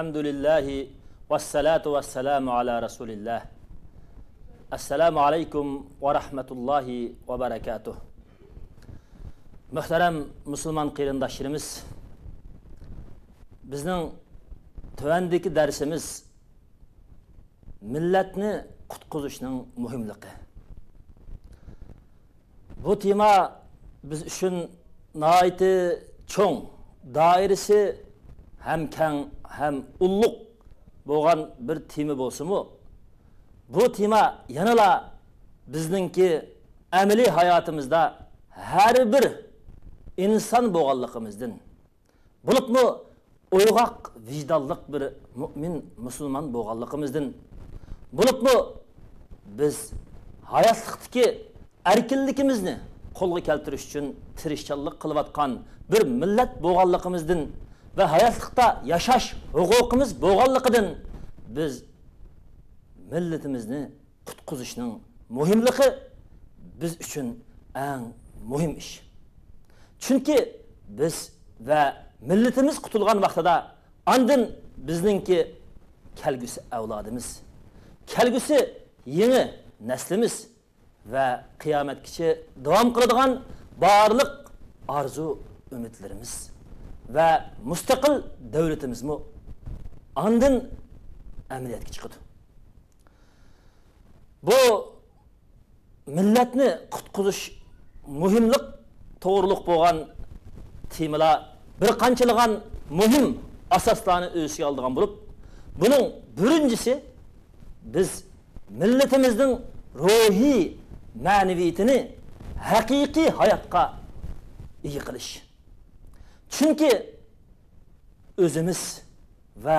Elhamdülillahi ve salatu ve selamu ala Resulillah. Esselamu aleyküm ve rahmetullahi ve berekatuh. Muhterem Müslüman qeyrindaşlarımız, bizning tövendeki dersimiz milletni qutquzishning muhimligi. Bu tema biz uchun nihoyatda cho'ng, doirasi ham һәм уллук болгон бир тема болсуму бұл тема янала биздинки әмілі хайатымызда һәр бір инсан болғаллықымыздың. Бұлып мұ ойғақ вижданлық бір мүмин мұсылман Бұлып мұ біз хаятлықтыки әркінлігімізді қолға келтіріш үшін тырышчанлық қылып атқан бір мүллет болғанлығымыздың ve hayatlıkta yaşaş hukukumuz boğallıkıdın biz milletimizin kutkuzuşunun muhimliği biz üçün en muhim iş. Çünkü biz ve milletimiz kutulgan vaxtada andın bizninki kelgüsü evladımız, kelgüsü yeni neslimiz ve kıyamet kişi devam kıladığan bağırlık arzu ümitlerimiz. Umidlarimiz va mustaqil davlatimizmi andin amaliyotga chiqadi bu millatni qutqizish muhimlik to'g'riliq bo'lgan temalar bir qanchalagan muhim asoslarni o'z ichiga oldigan bo'lib buning birinchisi biz millatimizning ruhiy ma'naviyatini haqiqiy hayotga ega qilish chunki o'zimiz va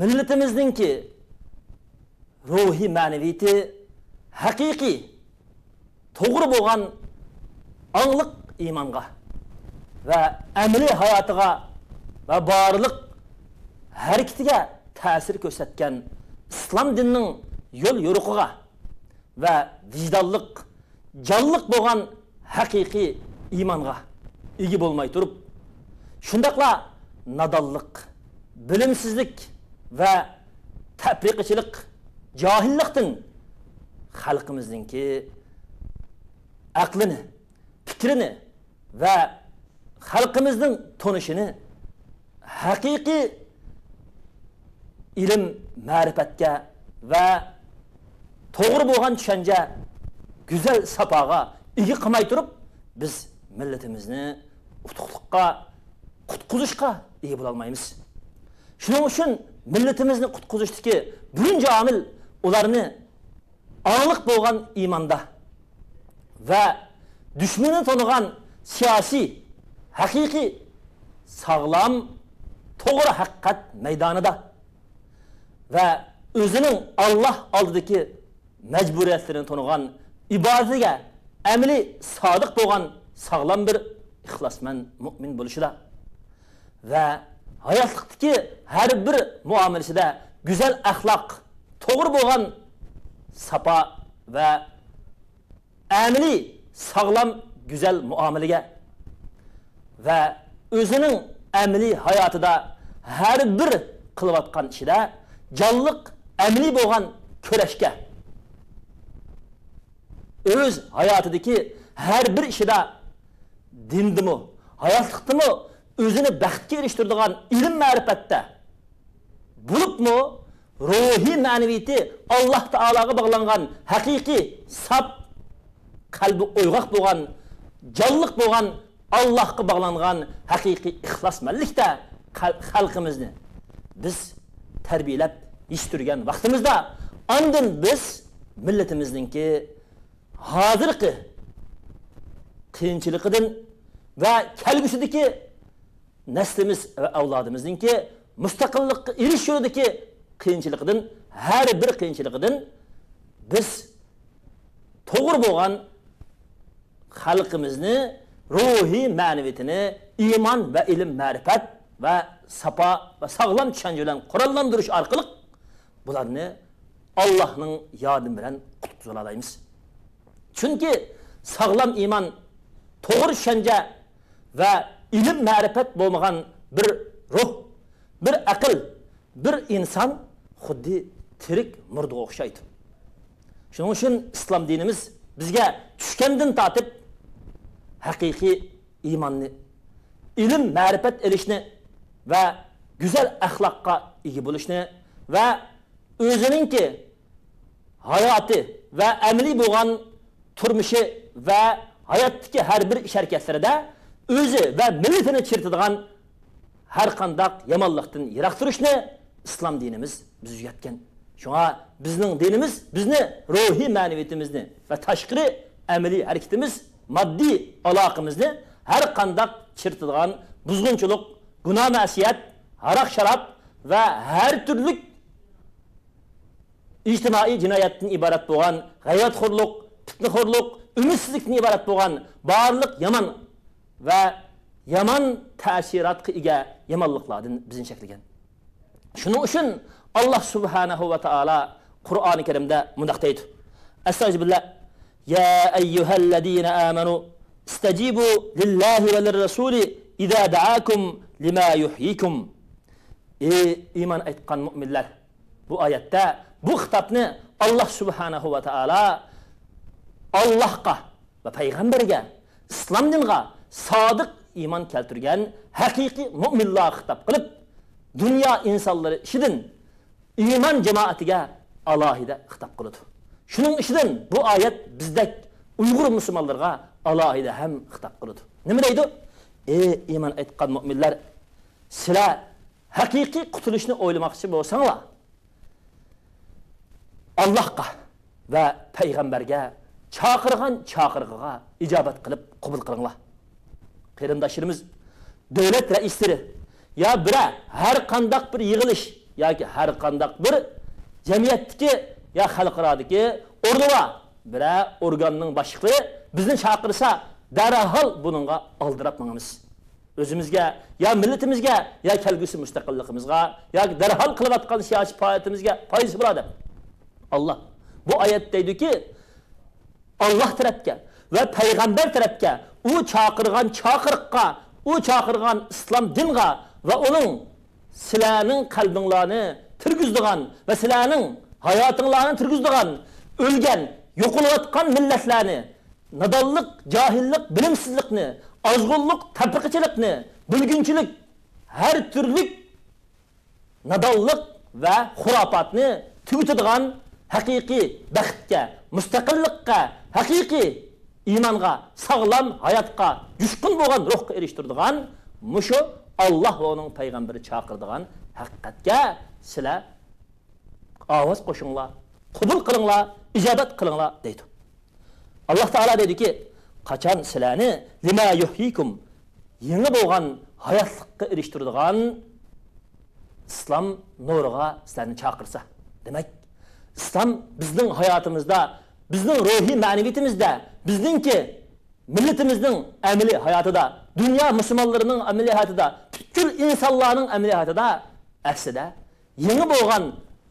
millatimizningki ruhiy ma'naviyati haqiqiy to'g'ri bo'lgan angliq iymonga va amaliy hayotiga va borliq harakatiga ta'sir ko'rsatgan islom dinining yo'l yo'riqiga va vijdonliq jonliq bo'lgan haqiqiy iymonga ega bo'lmay turib shundoqla nadonliq bilimsizlik va tafriqichilik johillikdan xalqimizningki aqlini fikrini va xalqimizning tonishini haqiqiy ilm ma'rifatga va to'g'ri bo'lgan tushuncha go'zal safoga ega qilmay turib biz millatimizni utuqliqqa құтқызышқа еге бола алмаймыз шұның үшін мүлітіміздің құтқызыштыке бүрінде амил оларыны аңлық болған иманда вә дүшмені тоныған сияси хақиқи сағлам тоғыр хаққат мәйданыда вә өзінің аллах алдыдеке мәжбүриеттерін тоныған ибадетіге әмілі садық болған сағлам бір ихласмен мүмин болушыда va hayotlikdagi har bir muomalasida go'zal axloq to'g'ri bo'lgan sapo va amaliy sog'lom go'zal muomalaga va o'zining amaliy hayotida har bir qilayotgan ishida jonliq amaliy bo'lgan kurashga o'z hayotidagi har bir ishida dindimi өзіні бақытқа ерештірдіған ілім мәріпәтті Бұлып мұ рухи мәневиеті аллах тағалаға бағланған хақиқи сап қалбі ойғақ болған жаллық болған аллахқа бағланған хақиқи ихласмәнлікті халқымызды біз тәрбиелеп естірген вақытымызда андын біз милләтіміздіңке hazırki qiyinchiligidan va kelgusidagi naslimiz va avlodimizningki mustaqillikqa erishish yo'lidagi qiyinchiligidan har bir qiyinchiligidan biz to'g'ri bo'lgan xalqimizni ruhiy ma'naviyatini iymon va ilm ma'rifat va sapo va sog'lom tushuncha bilan qurollantirish orqali bularni Allohning yordami bilan qutqizib olamiz. Chunki sog'lom iymon, to'g'ri tushuncha va ilm ma'rifat bo'lmagan bir ruh, bir aql bir inson xuddi tirik murdaga o'xshaydi. Shuning uchun islom dinimiz bizga tushgandan tortib haqiqiy iymonni ilm ma'rifat ilishni va go'zal axloqqa ega bo'lishni va o'zininki hayoti va amaliy bo'lgan turmushi va hayotdagi har bir ish harakatlarida o'zi va millatini chirtadigan har qandaq yomonlikdan yiroq turishni islom dinimiz biz uyatgan shunga bizning dinimiz bizni ruhiy ma'naviyatimizni va tashqi amaliy harakatimiz moddiy aloqamizni har qandaq chirtadigan buzg'unchilik gunoh masiyat aroq sharob va har turli ijtimoiy jinoyatdan iborat bo'lgan g'ayratxo'rlik fitnaxo'rlik umidsizlikdan iborat bo'lgan barliq yomon va yomon ta'sirotga ega yomonliklardan bizni cheklagan shuning uchun alloh subhanahu va taolo qur'oni karimda mundoq deydi astag'billah ya ayyuhallazina amanu istajibu lillahi va lirrasuli idza da'akum lima yuhyikum ey iymon aytgan mo'minlar bu oyatda bu xitobni alloh subhanahu va taolo allohga va payg'ambarga islom diniga sodiq iymon keltirgan haqiqiy mo'minlar xitob qilib dunyo insonlari ishidan iymon jamoatiga alohida xitob qiladi. Shuning ishidan bu oyat bizdek uyg'ur musulmonlarga alohida ham xitob qiladi. Nima deydi? Ey iymon aytgan mo'minlar sizlar haqiqiy qutulishni o'ylamoqchi bo'lsanglar allohga va payg'ambarga chaqirgan chaqirig'iga ijobat qilib qabul qilinglar qarindoshlarimiz davlat raislari yo bira har qandoq bir yig'ilish yoki har qandoq bir jamiyatdagi yo xalqarodagi o'rniga bira organning boshliqlari bizni chaqirsa darhol buningga oldirab minamiz o'zimizga yo millatimizga yo kelgusi mustaqilligimizga yoki darhol qilayotgan siyosiy faoliyatimizga foydasi bo'ladi Allah. Bu oyat deydiki Alloh tarafga va payg'ambar tarafga u chaqirgan chaqiriqqa u chaqirgan islom dinga va uning sizlarning qalbinglarni tirgizdigan va sizlarning hayotinglarni tirgizdigan o'lgan yo'qolayotgan millatlarni nadonlik johillik bilimsizlikni ozg'unlik tapiqichilikni bilgunchilik har turli nadonlik va xurofotni tugitadigan haqiqiy baxtga mustaqillikqa haqiqiy иманға сағылан, аятқа жүшкін болған рухқа ерештірдіған мүші, аллах оның пайғамбары шақырдыған хақиқатқа сілә ауаз қошыңла құбыл қылыңла ижабат қылыңла дейді. Аллах тағала дейдіки қачан сіләні? Лима юхикум еңі болған аятлыққа ерештірдіған ислам нұрға сіләні шақырса демек ислам біздің hayatımızda bizning ruhiy ma'naviyatimizda bizningki millatimizning amaliy hayotida dunyo musulmonlarining amaliy hayotida butkul insonlarning amaliy hayotida aslida yangi bo'lgan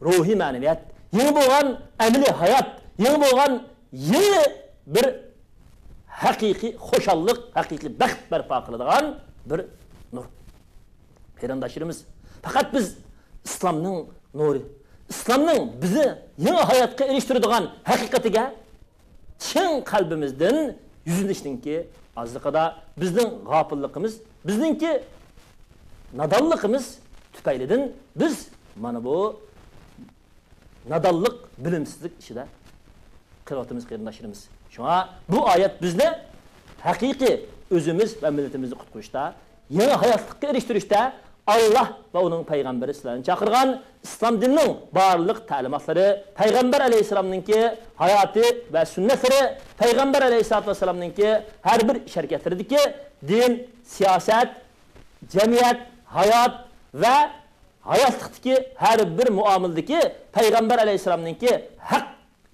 ruhiy ma'naviyat yangi bo'lgan amaliy hayot yangi bo'lgan yangi bir haqiqiy xo'shallik haqiqiy baxt barpo qiladigan bir nur. Qarindoshlarimiz faqat biz islomning nuri islomning bizni yangi hayotga erishtiradigan haqiqatiga chin qalbimizdan yuzinishningki ozliqida bizning g'ofilligimiz bizningki nadonligimiz tufaylidan biz mana bu nadonlik bilimsizlik ichida qilyapmiz qarindoshlarimiz. Shunga bu oyat bizni haqiqiy o'zimiz va millatimizni qutqarishda yangi hayotlikqa erishtirishda Allah va uning payg'ambari sizlarni chaqirgan islom dinining barliq ta'limotlari payg'ambar alayhissalomninki hayoti va sunnatlari payg'ambar alayhissalatu vassalomninki har bir ish harakatlaridagi din siyosat jamiyat hayot va hayotlikdagi har bir muomiladagi payg'ambar alayhissalomninki haq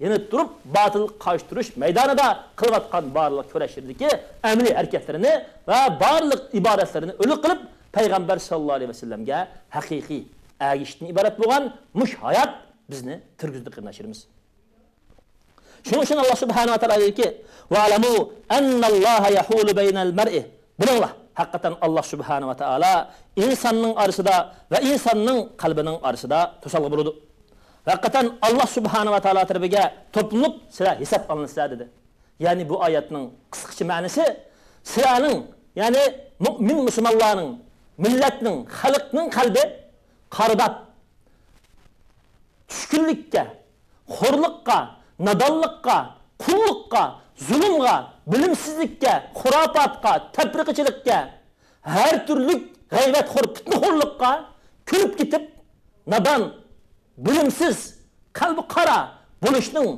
yana turib botil qarshi turish maydonida qilayotgan barliq kurashlardagi amaliy harakatlarini va barliq ibodatlarini o'lik qilib payg'ambar sallallohu alayhi vasallamga haqiqiy agishdan iborat bo'lgan mush hayot bizni tirgizdi qirnashirimiz shuning uchun alloh subhanava taolo dediki valamu annalloha yahulu baynal mar'i. Bilinglar haqiqatan alloh subhanava taolo insonning orasida va insonning qalbining orasida to'shalg'i bo'ladi. Haqiqatan alloh subhanava taolo tarafiga to'planib sizlar hisob olinsizlar dedi. Ya'ni bu oyatning qisqacha ma'nosi sizlarning ya'ni mo'min musulmonlarning millatning xalqning qalbi karıdat, tushkunlikka, xo'rliqqa, nadonliqqa, qulliqqa zulmga, bilimsizlikka, xurofotga, tafriqachilikka, har turli g'ayratxo'r, fitnaxo'rlikqa ko'rib ketib, nadon, bilimsiz, qalbi qora bo'lishning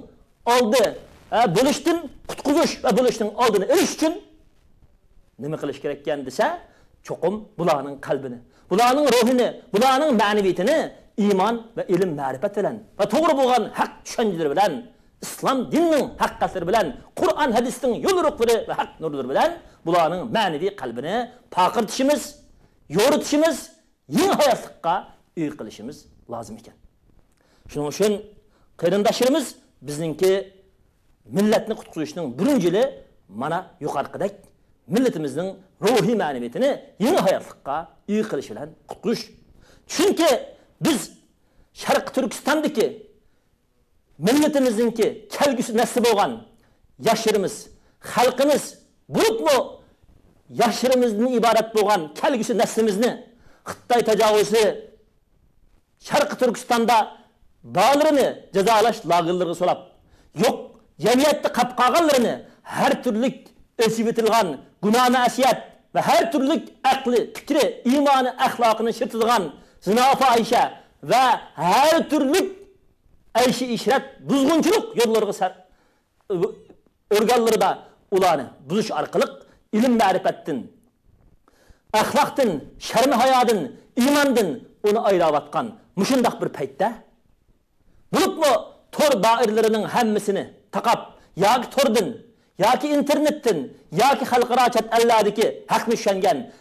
oldi, bo'lishdan qutqizish va bo'lishning oldini olish uchun nima qilish kerak ekan desa, cho'qim bularning qalbini, bularning ruhini, bularning ma'naviyatini iymon va ilm ma'rifat bilan va to'g'ri bo'lgan haq tushunchalar bilan islom dinining haqiqatlari bilan qur'on hadisning yo'lroqlari va haq nurlari bilan bularning ma'naviy qalbini paqirtishimiz yo'ritishimiz yangi hayotlikqa uy qilishimiz lozim ekan shuning uchun qarindoshlarimiz bizningki millatni qutqizishning birinchili mana yuqorqidek millatimizning ruhiy ma'naviyatini yangi hayotlikqa uy qilish bilan chunki biz Sharq Turkistondagi millatimizningki kelgusi nasli bo'lgan yoshlarimiz, xalqimiz bo'libmi yoshlarimizdan iborat bo'lgan kelgusi naslimizni Xitoy tajovuzi Sharq Turkistonda dağlarını cezalash lagerlariga solab, yo'q jamiyatda qap qolganlarini har turli o'sib etilgan gunoh masiyat va har turli aqli, fikri, iymoni, axloqini shirtadigan zina fahişe ve her türlü ayşi işret, buzgunçuluk yollarına ser, organları da ulanı buzuş arkalık ilim marifettin, ahlaktin, şermi hayadın, imandın onu ayravatkan muşundak bir peytte bulup mu tor dairlerinin hemmisini takap ya ki tordun ya ki internettin ya ki halkara çat elladaki hak müşengen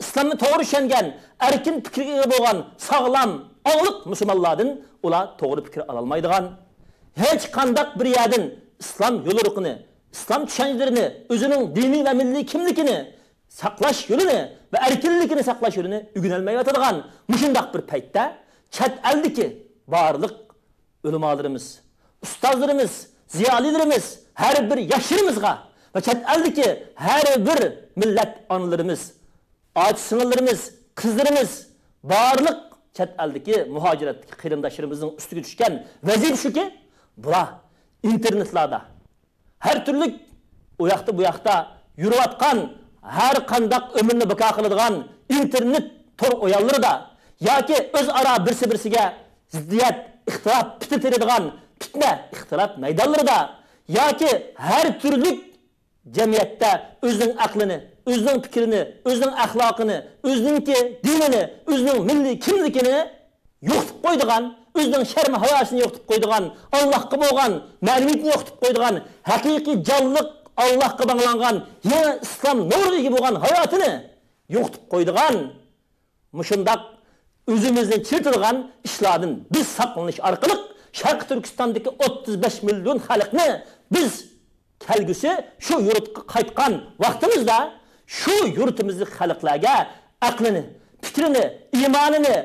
İslam'ı to'g'ri tushungan erkin fikrga ega bo'lgan sog'lom og'liq musulmonlardan ular to'g'ri fikr ololmaydigan hech qandaq bir yerdan islom yo'lruqini islom tushunchalarini o'zining diniy va milliy kimligini saqlash yo'lini va erkinligini saqlash yo'lini o'rganolmayotadigan mushundoq bir paytda chet eldiki barliq ulamolarimiz ustozlarimiz ziyolilarimiz har bir yoshlarimizga va chet eldiki har bir millat onalarimiz aç sınırlarımız, kızlarımız, barlık chet eldeki muhaciret kıyırındaşlarımızın üstüge düşken vazif şu ki bula internetlerde her türlü o yakta bu yakta yürüvatkan her kandak ömrünü baka kılıdığan internet tor oyalları da ya ki öz ara birisi birisiga ziddiyet, ihtilaf, pitirtirediğen fitne, ihtilaf meydanları da ki her türlü cemiyette özünün aklını o'zining fikrini o'zining axloqini o'zininki dinini o'zining milliy kimligini yo'qitib qo'ydigan o'zining sharmi hayosini yo'qitib qo'ydigan allohga bo'lgan ma'naviyatni yo'qitib qo'ydigan haqiqiy jonliq allohga bog'langan yana islom nuriga bo'lgan hayotini yo'qitib qo'ydigan mushundoq o'zimizni chirtadigan ishlardan orqali turkistondagi o'ttiz besh million xalqni biz kelgusi shu yurtga qaytgan vaqtimizda shu yurtimizni xalqlarga aqlini, fikrini, iymonini,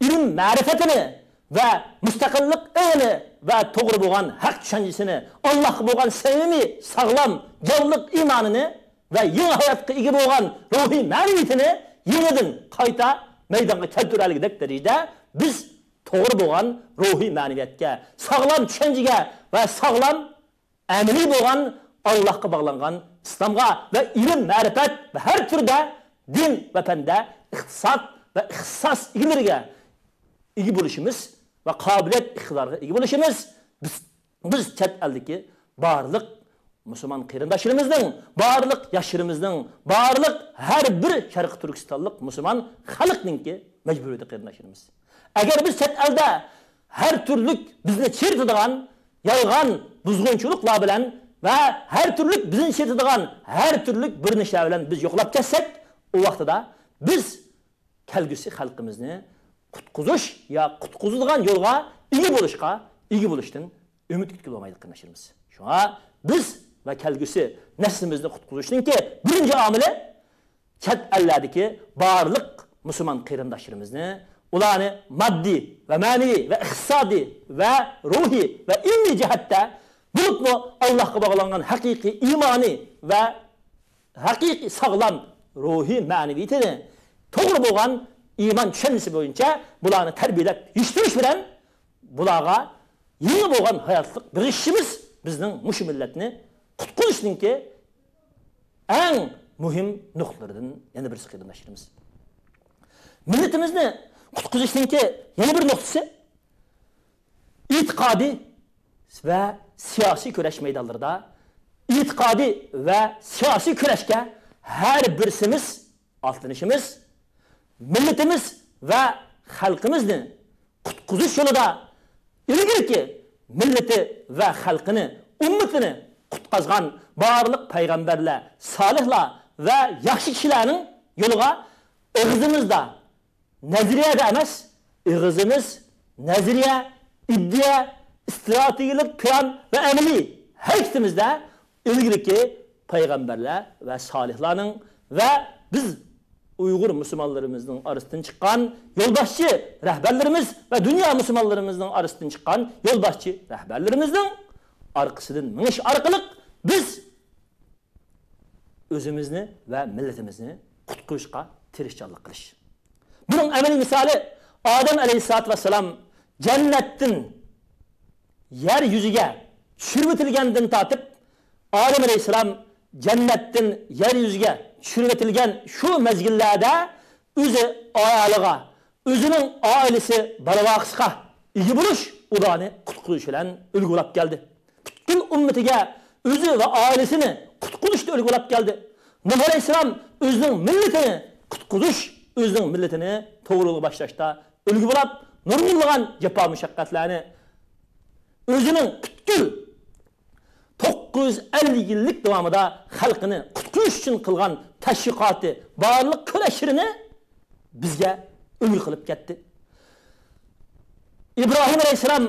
ilm ma'rifatini va mustaqillik o'yini va to'g'ri bo'lgan haq tushunchisini, Allohga bo'lgan samimiy, sog'lom, jonliq iymonini va yangi hayotga ega bo'lgan ruhiy ma'naviyatini yangidan qayta maydonga keltiraylikdek darajada biz to'g'ri bo'lgan ruhiy ma'naviyatga, sog'lom tushunchaga va sog'lom amaliy bo'lgan Allohga bog'langan islomga va ilm ma'rifat va har turda din va fanda iqtisod va ixtisos egalariga ega bo'lishimiz va qobiliyat iqtidorga ega bo'lishimiz biz biz chet eldagi barliq musulmon qarindoshlarimizning barliq yoshlarimizning barliq har bir sharqi turkistonlik musulmon xalqninki majburiyati qarindoshlarimiz agar biz chet elda har turli bizni chertadigan yolg'on buzg'unchiliklar bilan va har turli bizni shetadigan har turli bir ishlar bilan biz yo'qlab ketsak u vaqtida biz kelgusi xalqimizni qutqizish yo qutqizilgan yo'lga ega bo'lishga ega bo'lishdan umid kutib bo'lmaydi qarindoshlarimiz shunga biz va kelgusi naslimizni qutqizishningki birinchi omili chet ellardagi barliq musulmon qarindoshlarimizni ularni moddiy va ma'naviy va iqtisodiy va ruhiy va ilmiy jihatda bo'libmi allohga bog'langan haqiqiy iymoniy va haqiqiy sog'lom ruhiy ma'naviyatini to'g'ri bo'lgan iymon tushunchasi bo'yicha bularni tarbiyalab yetishtirish bilan bularga yangi bo'lgan hayotlik birishishimiz bizning mushu millatni qutqilishniki eng muhim nuqtalardan yana birisi qarindoshlarimiz millatimizni qutqizishniki yana bir nuqtasi e'tiqodiy va siyosiy kurash maydonlarida e'tiqodiy va siyosiy kurashga har birsimiz otlanishimiz millatimiz va xalqimizni qutqizish yo'lida ilgirki millati va xalqini ummatini qutqazgan barliq payg'ambarlar solihlar va yaxshi kishilarning yo'liga ig'zimizda nazariyada emas ig'izimiz nazariya iddia strategik plan va amaliy harakatimizda ilgirki payg'ambarlar va solihlarning va biz Uyghur Müslümanlarımızın arasından çıkan yolbaşçı rehberlerimiz ve dünya Müslümanlarımızın arasından çıkan yolbaşçı rehberlerimizin arkasından mınış arkalık biz özümüzni ve milletimizni kutkuşka tirişçalık kılış. Bunun emel misali Adem aleyhissalatü vesselam cennetin yeryüzüge çürütülgenden tatip Adem aleyhisselam cennetin yeryüzüge tushirib shu mezgillarda o'zi ayoliga o'zining oilasi balavoqisga ega bo'lish ularni qutqizish bilan ulgulab keldi butkul ummatiga o'zi va oilasini qutqizishda ulgulab keldi nuh alayhissalom o'zining millatini qutqizish o'zining millatini to'g'ri boshlashda ulgu bo'lib nurg'unlagan jafo mushaqqatlarni o'zining butkul to'qqiz yuz ellik yillik davomida xalqini qutqizish uchun qilgan tashviqoti barliq kurashini bizga ulgu qilib ketdi ibrohim alayhissalom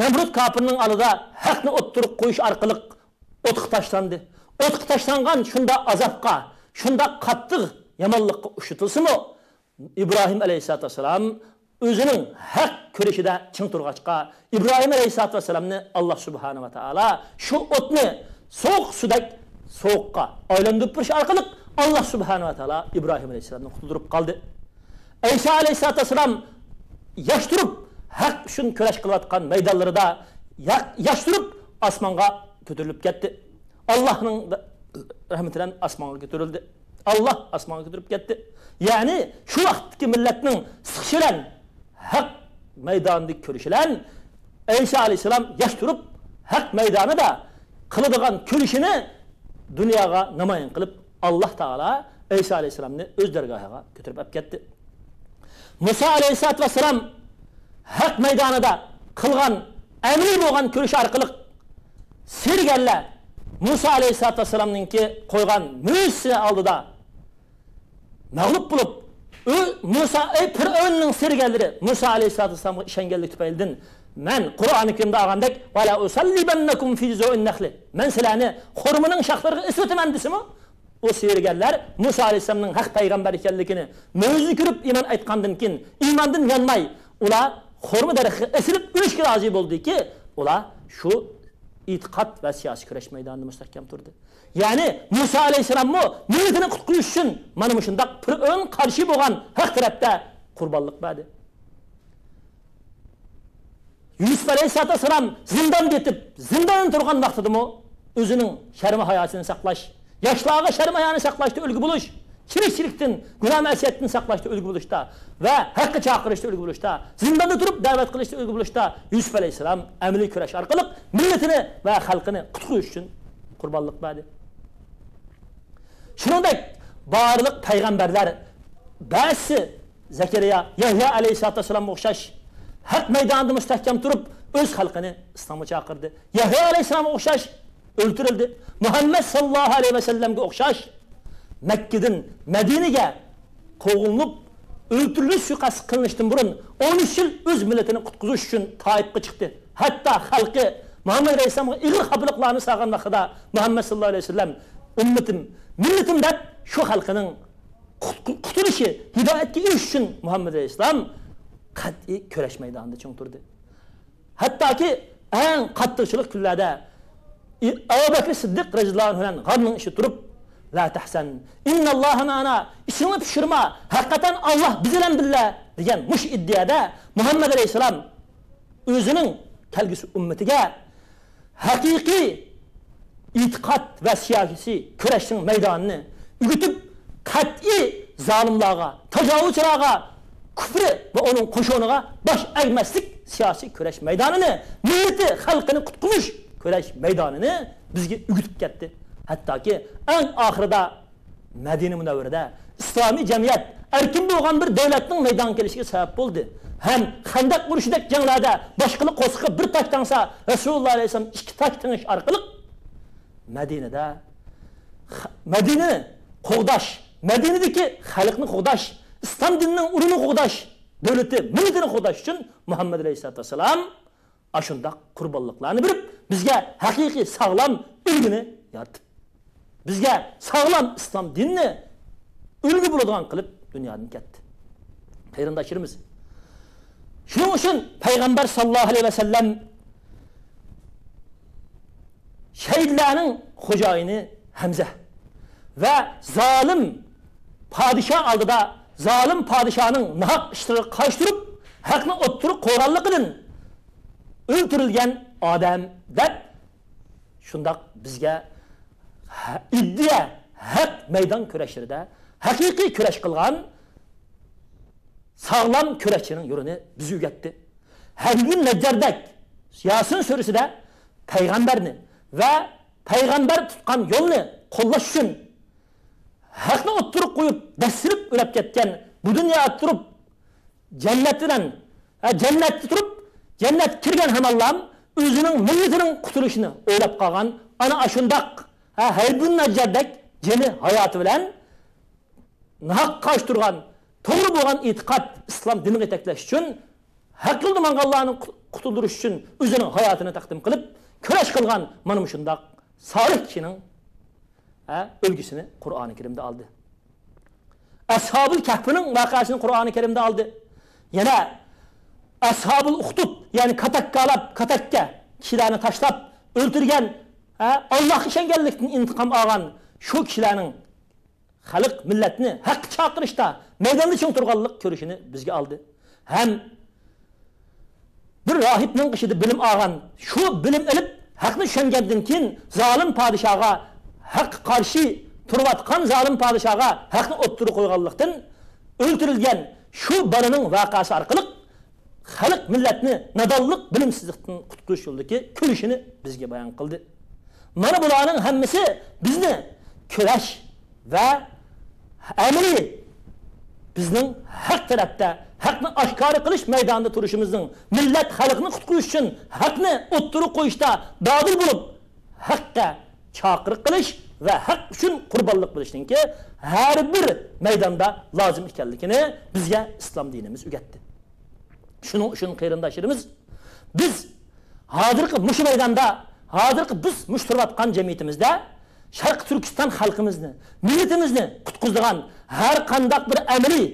namrud kofirning oldida haqni o'ttirib qo'yish orqali o'tqa tashlandi o'tqa tashlangan shunda azobga shunda qattiq yomonlikqa ushitilsimi ibrohim alayhissalatu vassalam o'zining haq ko'rishida ching turg'achqa ibrohim alayhissalatu vassalamni alloh subhanava taolo shu o'tni so'q sudak soğukka aylandirib turish orqali alloh subhanava taolo ibrohim alayhissalomni qutuldirib qoldi ayso alayhissalatu vassalam yosh turib haq uchun kurash qilayotgan maydonlarida yosh turib osmonga ko'tarilib ketdi allohning rahmati bilan osmonga ko'tarildi alloh osmonga ko'tarib ketdi ya'ni shu vaqtdagi millatning siqishi bilan haq maydonida ko'rishi bilan ayso alayhissalom yosh turib haq maydonida qiladigan ko'rishini dunyoga namoyon qilib alloh taolo iso alayhissalomni o'z dargohiga ko'tarib olib ketdi muso alayhissalotu vassalom haq maydonida qilgan amriy bo'lgan ko'rish orqali serganlar muso alayhissalotu vassalomninki qo'ygan mo'jizasi oldida mag'lub bo'lib muso fir'avnning serganlari muso alayhissalotu vassalomga ishonganlik tufaylidan man qur'oni karimda olgandek man sizlarni xurmining shoxlariga isitaman desimi u serganlar muso alayhissalomning haq payg'ambar ekanligini mo'jiza ko'rib iymon aytgandan keyin iymondan yonmay ular xurma daraxtiga isilib o'lishga rozi bo'ldiki ular shu e'tiqod va siyosiy kurash maydonida mustahkam turdi ya'ni muso alayhissalommi millatini qutqizish uchun mana shundoq fir'avn qarshi bo'lgan haq tarafda qurbonlik berdi yusuf alayhissalatu vassalam zindonda etib zindonda turgan vaqtidami o'zining sharmi hayosini saqlash yoshlarga sharm hayoni saqlashda ulgu bo'lish chirikchilikdan gunoh masiyatdan saqlashda ulgu bo'lishda va haqqa chaqirishda ulgu bo'lishda zindonda turib da'vat qilishda ulgu bo'lishda yusuf alayhissalom amaliy kurash orqali millatini va xalqini qutqizish uchun qurbonlik berdi shuningdek barliq payg'ambarlar ba'zisi zakariya yahyo alayhissalatu vassalomga o'xshash haq maydonida mustahkam turib o'z xalqini islomga chaqirdi yahyo alayhissalomga o'xshash o'ltirildi muhammad sallallohu alayhi vasallamga o'xshash makkadan madinaga qo'g'ilib o'ltirilish suiqasd qilinishdan burun o'n uch yil o'z millatini qutqizish uchun toibga chiqdi hatto xalqi muhammad alayhissalomga ig'ir xabliqlarni sog'an vaqtida muhammad sallallohu alayhi vasallam ummatim millatim deb shu xalqining qut- qutulushi hidoyatga erishish uchun muhammad alayhissalom qat'iy kurash maydonida cho'ng turdi hattoki eng qattiqchilik kunlarda abu bakr siddiq roziyallohu anhu g'amning ishi turib la tahsan innalloha ma'ana ishingni pishirma haqiqatan olloh biz bilan birga degan mush iddiada muhammad alayhissalom o'zining kelgusi ummatiga haqiqiy e'tiqod va siyosiy kurashning maydonini ugutib qat'iy zolimlarga tajovuzchilarga kufri va uning qo'shoniga bosh egmaslik siyosiy kurash maydonini millati xalqini qutqarish kurash maydonini bizga ugutib ketdi hattoki eng oxirida madina munavvarada islomiy jamiyat erkin bo'lgan bir davlatning maydonga kelishiga sabab bo'ldi ham handaq urushidek janglarda boshqani qo'sqi bir tosh tangsa rasululloh alayhissalom ikki orqali xa- madinani qo'g'dash madinadagi xalqni qo'g'dash islom dinining urini qo'g'dash davlati millatini qo'g'dash uchun muhammad alayhissalatu vassalam ashundoq qurbonliqlarni berib bizga haqiqiy sog'lom ulguni yaratib bizga sog'lom islom dinini ulgu bo'ladigan qilib dunyodan ketdi qarindoshlarimiz shuning uchun payg'ambar sallallohu alayhi vasallam shahidlarning xo'jayini hamza va zolim podshoh oldida zolim podshohning nohaq ishlariga qarshi turib haqni o'ttirib qo'yganligidan o'ltirilgan odam deb shundoq bizga ha- iddia haq maydon kurashlarida haqiqiy kurash qilgan sağlam kurashchining yo'lini biz o'rgatdi Habibun Najjardek Yasin surasida payg'ambarni payg'ambar tutgan yo'lni qo'llash uchun haqni o'ttirib qo'yib dastirib o'lab ketgan bu dunyoda turib jannat bilan ha, jannatda turib jannat kirgan hamallam o'zining millatining qutulishini o'ylab qolgan. Ana shundoq Habibun Najjardek jini hayoti bilan nahaq qarshi turgan to'g'ri bo'lgan e'tiqod islom diniga yetaklash uchun haq yo'lda manganlarni qutuldirish uchun o'zining hayotini taqdim qilib kurash qilgan mana shundoq solih kishining ha, o'lgisini qur'oni karimda oldi ashobil kahfining voqeasini qur'oni karimda oldi yana ashobil uxtub ya'ni katakkalab katakka kishilarni tashlab o'ltirgan ha, allohga ishonganlikdan intiqom olgan shu kishilarning xalq millatni haq chaqirishda maydonda cho'ng turganlik ko'rishini bizga oldi ham bir rohibning qishida bilim olgan shu bilim ilib haqni tushungandan keyin zolim podshohga haq qarshi turayotgan zolim podshohga haqni o'ttirib qo'yganlikdan o'ltirilgan shu bolaning voqeasi orqali xalq millatni nadonlik bilimsizlikdan qutqarish yo'lidagi kulishini bizga bayon qildi. Mana bularning hammasi bizni kurash va amaliy bizning haq tarafda haqni oshkora qilish maydonida turishimizning millat xalqni qutqarish uchun haqni o'ttirib qo'yishda dodil bo'lib haqqa chaqiriq qilish va haq uchun qurbonlik qilishningki har bir maydonda lozim ekanligini bizga islom dinimiz o'rgatdi shuning uchun qarindoshlarimiz biz hozirgi mushu maydonda hozirgi biz mush turayotgan jamiyatimizda sharq turkiston xalqimizni millatimizni qutqizdigan har qandaq bir amaliy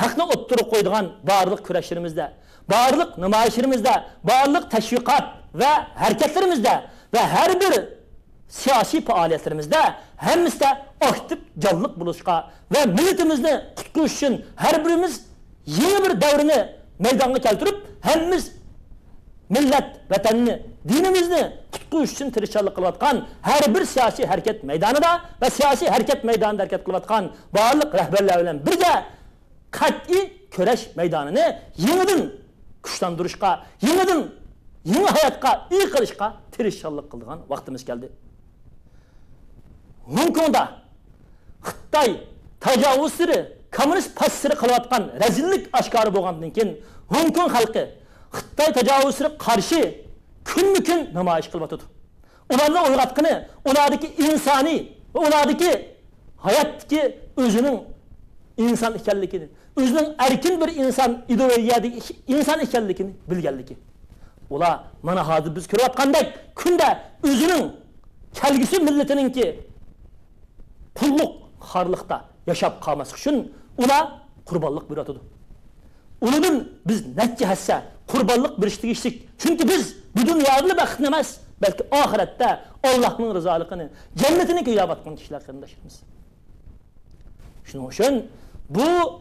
haqni o'ttirib qo'ydigan barliq kurashlarimizda barliq namoyishlarimizda barliq tashviqot va harakatlarimizda va har bir siyosiy faoliyatlarimizda hammasida aktiv jonliq bo'lishga va millatimizni qutqarish uchun har birimiz yangi bir davrini maydonga keltirib hammamiz millat vatanni dinimizni qutqarish uchun tirishchilik qilayotgan har bir siyosiy harakat maydonida va siyosiy harakat maydonida harakat qilayotgan barliq rahbarlar bilan birga qat'iy kurash maydonini yangidan kuchlantirishga yangidan yangi hayotga ey qilishga tirishchilik qilgan vaqtimiz keldi Hongkongda Xitoy tajovuzlari kommunist passiri qilayotgan razillik oshkora bo'lgandan keyin Hongkong xalqi Xitoy tajovuzlari qarshi kunma kun namoyish qilyotdi. Ularning uyg'otqini, ulardagi insoniy va ulardagi hayotdagi o'zining inson ekanligini, o'zining erkin bir inson ideologiyadagi inson ekanligini bilganligi. Ular mana hozir biz ko'rayotgandek kunda o'zining kelgusi millatiningki qulluq xorliqda yaşap kalması için ula kurbanlık bir atıdı. Onun biz cihetse kurbanlık bir iştik iştik. Çünkü biz bu dünyada bakın emas. Belki ahirette Allah'ın rızalığını, cennetini güya batkan kişiler kardeşlerimiz. Şunun için bu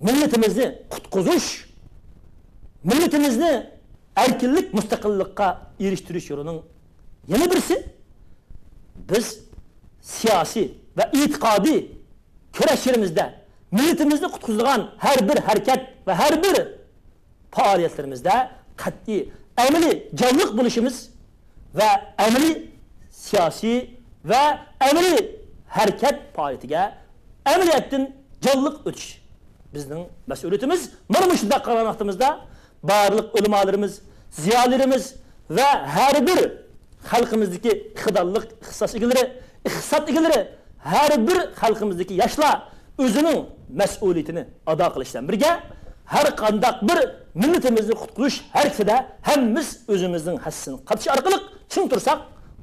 milletimizni kutkuzuş, milletimizni erkinlik, müstakillikka eriştiriş yolunun yeni birisi. Biz siyasi ve itikadi köreşlerimizde milletimizni kutkuzlayan her bir hareket ve her bir faaliyetlerimizde kat'i, emeli canlılık buluşumuz ve emeli siyasi ve emeli hareket faaliyetiga emeliyetin canlılık ötüş. Bizning mas'uliyatimiz mana shunday qilgan vaqtimizda barliq ulamolarimiz, bir xalqimizdagi iqtidorlik ixtisos egalari, iqtisod egalari har bir xalqimizdagi yoshlar o'zining mas'uliyatini ado qilishdan birga har qandaq bir millatimizni qutqizish harakatida hammamiz o'zimizning hassini qatish orqali chin tursak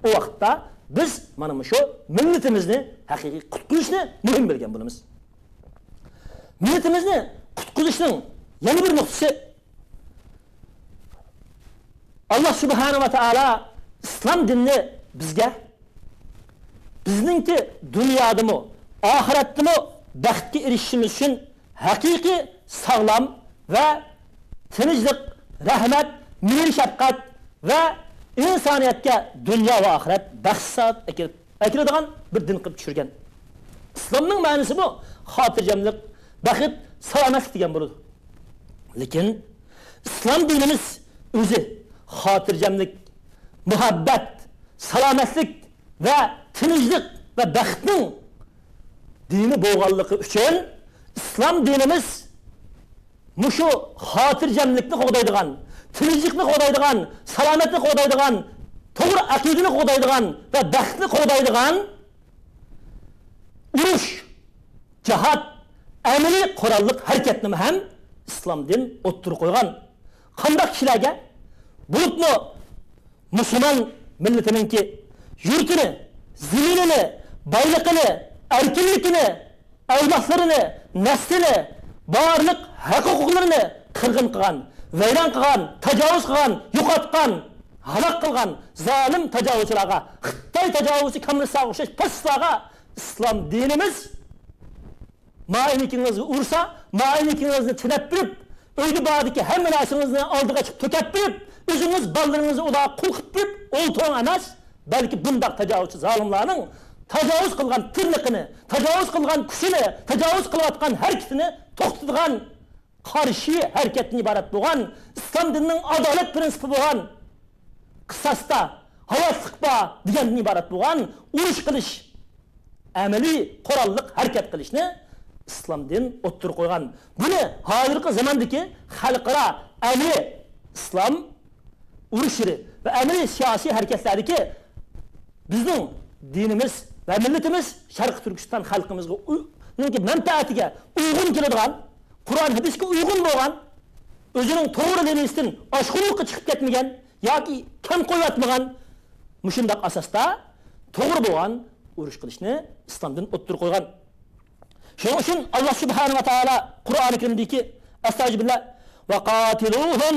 u vaqtda biz mana shu millatimizni haqiqiy qutqizishni muhim bilgan bo'lamiz. Milletimizni qutqizishning yana bir nuqtasi alloh subhanahu va taolo islom dinini bizga bizningki dunyodami oxiratdami baxtga erishishimiz uchun haqiqiy sog'lom va tinchlik rahmat mehr shafqat va insoniyatga dunyo va oxirat baxtsat akiradigan bir din qilib tushirgan. Islomning ma'nosi bu xotirjamlik baxt salomatlik degan bo'ladi. Lekin islom dinimiz o'zi xotirjamlik muhabbat salomatlik va tinchlik va baxtning dini bo'lganligi uchun islom dinimiz mushu xotirjamlikni qo'g'daydigan тіршілікті қолдайдыған саламатты қолдайдыған тоғыр ақидені қолдайдыған да бақытты қолдайдыған үш жахат әмілі құраллық әрекетні һәм ислам дин оттырып қойған қандай кісілерге бұлытны мұсылман милләтініңке yurtini, zeminini, boyliqini, erkinligini, avlodlarini, naslini, барлық хақ құқықларыны қырғын қыған вайран қылған тәжауүз қылған жоғалтқан алақ қылған залым тәжауүзшыларға қытай тәжауүзі коммунисттерге ұқсас пыстарға ислам дініміз майникіңізді ұрса майникіңізді тінеп беріп үйді бардыки һәммә нәрсеңізді алдыға шығып төкеп беріп өзіңіз балаларыңызды оларға құл қылып беріп ол тоң емес бәлки бұндақ тәжауүзші залымдардың тәжауүз қылған тірлігіні тәжауүз қылған күшіні тәжауүз қылып жатқан әрекетіні тоқтатқан қаршы әрекеттен ибарат болған ислам дінінің адалет принципі болған қысаста ауа сықпа дегеннен ибарат болған ұрыш қылыш әмәли қораллық әрекет қылышны ислам дін қойған бұны қазіргі замандегі халықара әлі ислам ұрышы ve emri siyasi hareketlerdeki ki bizim dinimiz ve Түркістан Şarkı Türkistan halkımızın menfaatine qur'on hadisga uyg'un bo'lgan o'zining to'g'ri liniyasidan oshqo'llikqa chiqib ketmagan yoki kam qo'yatmagan mushundoq asosda to'g'ri bo'lgan urush qilishni islomdan o'ttirib qo'ygan shuning uchun alloh subhanava taolo qur'oni karimdagi astag'billah وقاتلوهم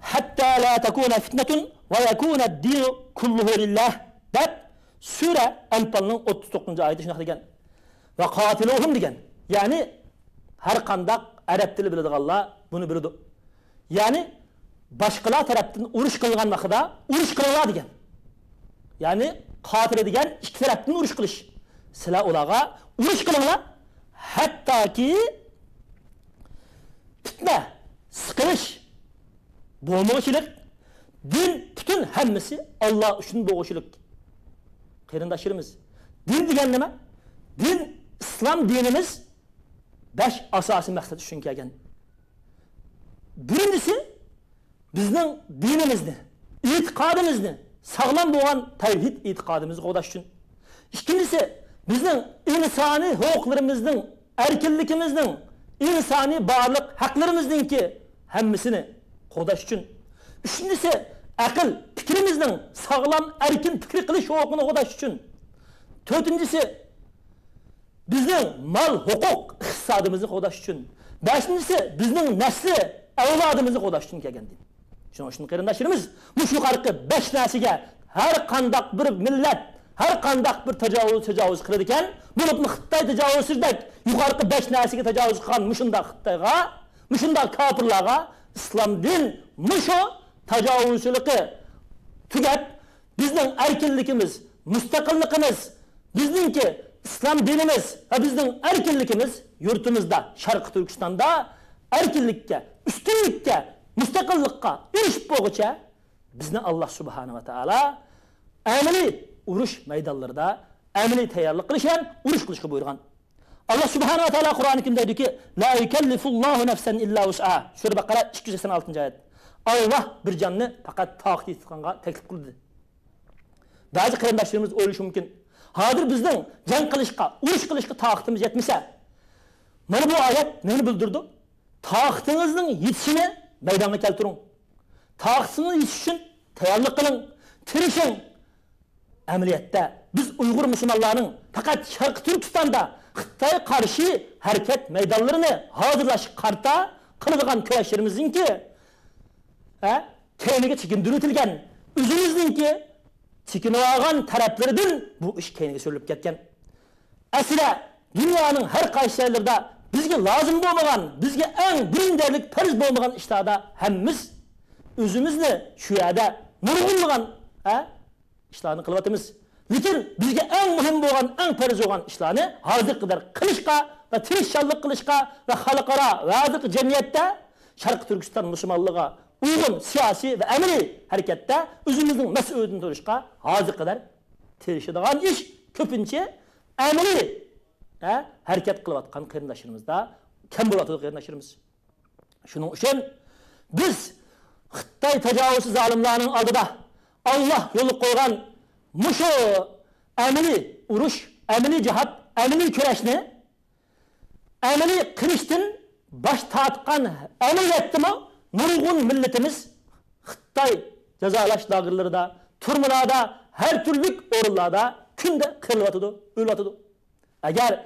حتى لا تكون فتنة ويكون الدين كله لله deb sura anfalning o'ttiz to'qqizinchi oyati shunaqa degan va qotiluhum degan Ya'ni har qandaq arab tili biladiganlar buni biladi ya'ni boshqalar tarafdan urush qilgan vaqtida urush qilinglar degan ya'ni qotila degan ikki tarafdan urush qilish sizlar ularga urush qilinglar hattoki fitna siqilish bo'lmoqchilik din butun hammasi olloh uchun bo'lg'uchilik qarindoshlarimiz din degan nima din islom dinimiz besh asosiy maqsad uchun kelgan birinchisi bizning dinimizni e'tiqodimizni sog'lom bo'lgan tavhid e'tiqodimizni qo'llash uchun ikkinchisi bizning insoniy huquqlarimizning erkinligimizning insoniy barliq haqlarimizningki hammasini qo'llash uchun uchinchisi aql fikrimizning sog'lom erkin fikr qilish huquqini qo'llash uchun to'rtinchisi bizning mol huquq iqtisodimizni qo'llash uchun. Beshinchisi bizning nasli avlodimizni qo'llash uchun kelgan din. Shuning uchun qarindoshlarimiz bu yuqorqi besh narsaga har qandoq bir millat har qandoq bir tajovuz tajovuz qiladi ekan bo'libmi? Xitoy tajovuzchidak yuqorqi besh narsaga tajovuz qilgan mushundoq xitoyga mushundoq kofirlarga islom din mushu tajovuzchiligi tugab bizning erkinligimiz mustaqilligimiz bizningki islom dinimiz va bizning erkinligimiz yurtimizda sharqi turkistonda erkinlikka ustunlikka mustaqillikqa erishib bo'lguncha bizni alloh subhanava taolo amaliy urush maydonlarida amaliy tayyorlik qilish bilan urush qilishga buyurgan alloh subhanava taolo qur'oni karimda deydiki la yukallifullohu nafsan illa wus'aha. Sura baqara ikki yuz sakson oltinchi oyat olloh bir jonni faqat toqat yetganga taklif qildi. Ba'zi qarindoshlarimiz o'ylashi mumkin hozir bizning jang qilishga urush qilishga toqatimiz yetmasa mana bu oyat nima bildirdi? Toqatingizning yetishini maydonga keltiring toqatingiz yetish uchun tayyorlik qiling tirishing amaliyotda biz uyg'ur musulmonlarning faqat sharqi turkistonda xitoy qarshi harakat maydonlarini hozirlash qarta qiladigan kurashlarimizniki keyniga chekindirtilgan o'zimizniki тикинооған тараптардан бұл іш кейінге сөйліп кеткен әсілі дүнияның әр қайсы жайларда бізге лазым болмаған бізге әң біріндерлік пәрз болмаған іштарда әміміз өзімізді шүйәді нұрғылмаған ә? ішларны қылып lekin bizga eng muhim bo'lgan eng farz bo'lgan ishlarni hozirga qilishga va qilishga va xalqaro va jamiyatda turkiston uygun siyasi ve emri harekette özümüzün mesuliyetini tutuşka hazır kadar tirişidigan iş köpünçe emri he, hareket kılıvatkan kırındaşlarımızda kim bulatıdı kırındaşlarımız. Şunun için biz Xitay tecavüzü zalimlerinin aldıda Allah yolu koygan muşu emri uruş, emri cihat, emri küreşni emri kırıştın baş tatkan emri etti mi nurgun milletimiz Xitay cezalaş lagırlarında, turmularda, her türlü orullarda künde kırılıvatıdı, ölüvatıdı. Eğer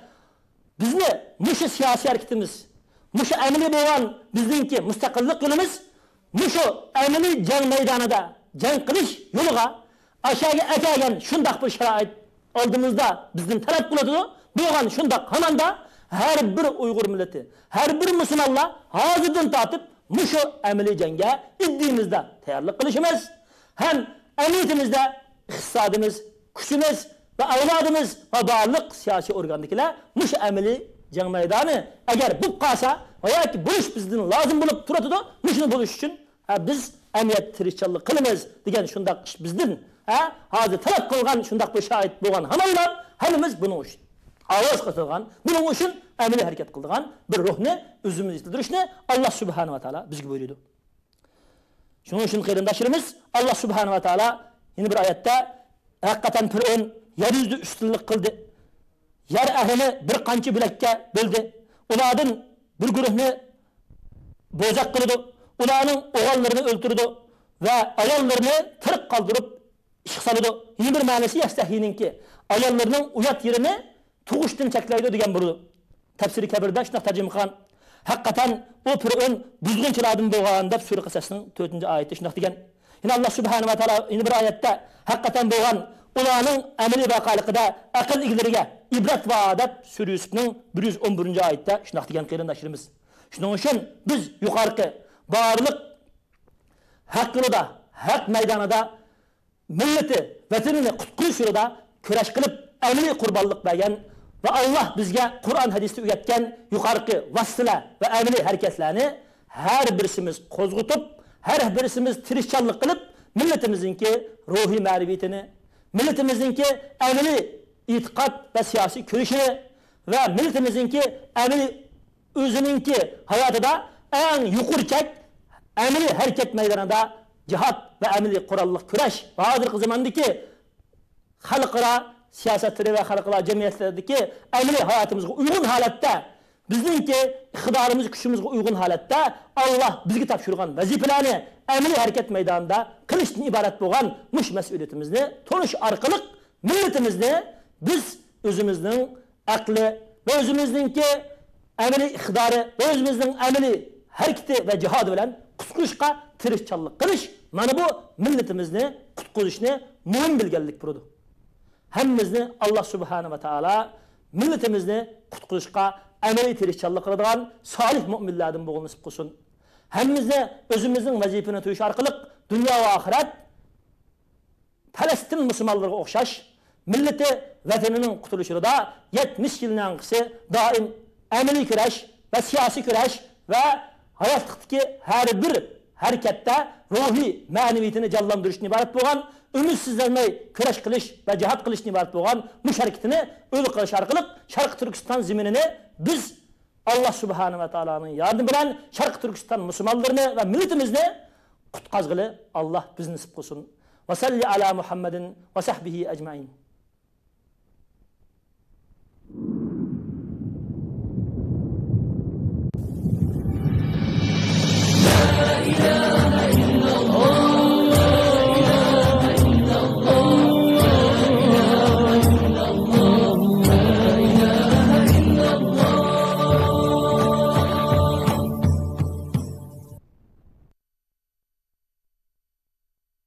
bizni muşu siyasi hareketimiz, muşu emni boğan bizninki müstakillik yolumuz, muşu emni can meydanında, can kılıç yoluga aşağıya ekagen şundak bir şerait aldığımızda bizim talep kılıdığı, boğan şundak hamanda her bir Uygur milleti, her bir Müslümanla hazırdan tatıp mushu amaliy jangga iddimizda tayyorlik qilishimiz ham amiyatimizda iqtisodimiz kuchimiz va avlodimiz va barliq siyosiy organdagilar mush amaliy jang maydoni agar bo'lib qolsa yoki bo'lish bizdan lozim bo'lib turadi mushuni bo'lish uchun biz amiyat tirishchanlik qilamiz degan shundoq ish bizdan hozir talab qilgan shundoq bir shoid bo'lgan hammanglar hammamiz buni uchun ovoz qo'shilgan buning uchun amaliy harakat qiladigan bir ruhni o'zimiz yetildirishni alloh subhanava taolo bizga buyurdi shuning uchun qarindoshlarimiz alloh subhanava taolo yana bir oyatda haqiqatan fir'avn yer yuzida ustunlik qildi yer ahlini bir qancha bo'lakka bo'ldi ulardan bir guruhni bo'zaq qildi ularning o'g'allarini o'ltirdi va ayollarini tirik qoldirib ishq soladi yana bir ma'nosi yastahininki ayollarning uyat yerini tug'ishdan cheklaydi degan bir tafsiri kabirda shunaqa tarjima qilgan haqiqatan u fir'avn buzg'unchilardan bo'lgan deb sura qasasning to'rtinchi oyati shunaqa degan yana alloh subhanava taolo yana bir oyatda haqiqatan bo'lgan ularning amaliy vaqoliqida aql egalariga ibrat va deb sura yusufning bir yuz o'n birinchi oyatda shunaqa degan qarindoshlarimiz shuning uchun biz yuqorqi barliq haq yo'lida haq maydonida millati vatanini qutqarish yo'lida kurash qilib amaliy qurbonlik bergan va Alloh bizga Qur'on hadisda o'rgatgan yuqorqi vasila va amaliy harakatlarni har birisimiz qo'zg'itib, har birisimiz tirishchanlik qilib, millatimizningki ruhiy ma'rifiyatini, millatimizningki amaliy e'tiqod va siyosiy ko'rishini va millatimizningki amaliy o'zininki hayotida eng yuqurchak amaliy harakat maydonida jihad va amaliy qurolliq kurash hozirgi zamondagi xalqaro siyasetleri ve halklar cemiyetlerdeki emri hayatımızga uygun halatda bizningki iqtidorimiz kuchimizga uyg'un holatda Alloh bizga topshirgan vazifalarni amaliy harakat maydonida qilishdan iborat bo'lgan mush mas'uliyatimizni tonish orqali millatimizni biz o'zimizning aqli va o'zimizningki amaliy iqtidori va o'zimizning amaliy harakati va jihodi bilan qutqizishga tirishchanlik qilish mana bu millatimizni qutqizishni muhim bilganlik turadi hammamizni alloh subhanahu va taolo millatimizni qutqizishga amaliy tirishchanlik qiladigan solih mo'minlardan bo'lgan nasib qilsin hammamizni o'zimizning vazifani tuyish orqali dunyo va oxirat Palestin musulmonlarga o'xshash millati vatanining qutulishida 70 yildan qisi doim amaliy kurash va siyosiy kurash va hayotlikdagi har bir harakatda ruhiy ma'naviyatini jonlantirishni iborat bo'lgan ümidsizlenmey kireş kilish ve cihat kilishdan iborat bo'lgan musharikni o'l qilish orqali sharq turkiston zeminini biz alloh subhanahu va taoloning yordami bilan sharq turkiston musulmonlarini va millatimizni qutqazg'ili alloh biz nisib qilsin vasalli ala muhammadin va sahbihi ajmain